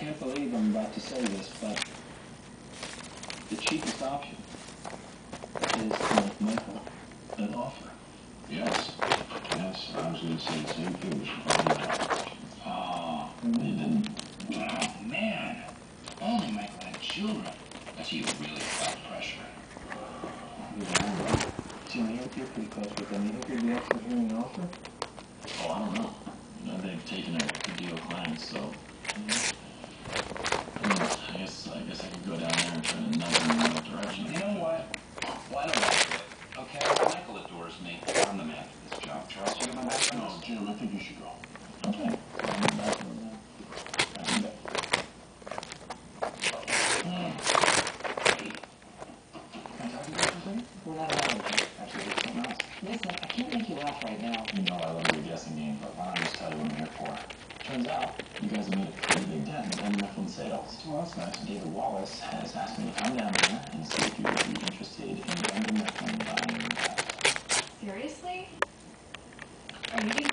can't believe I'm about to say this, but the cheapest option is to make Michael an offer. Yes. Yes, I was going to say the same thing. We should probably talk. Oh, They didn't. oh man. Only Michael had children. That's even really without pressure. Jim, I hope you're pretty close with them. You think you'd be up for hearing an offer? Oh, I don't know, they've taken a good deal of clients, so. I, mean, I guess I guess I could go down there and try to nudge them in the right direction. You know what? Why don't I do it? Okay, Michael adores me. I'm the man for this job. Charles, you got my back on No, this? Jim, I think you should go. Okay. So I'm back to them now. I think Can I talk to you for a second? We're not allowed to. Actually, there's something else. Listen, I can't make you laugh right now. You know I love your guessing game, but why don't I just tell you what I'm here for? Turns out, you guys have made a pretty big dent in Mifflin sales. Well, that's nice. David Wallace has asked me to come down there and see if you would be interested in Dunder Mifflin buying your. Seriously? Are you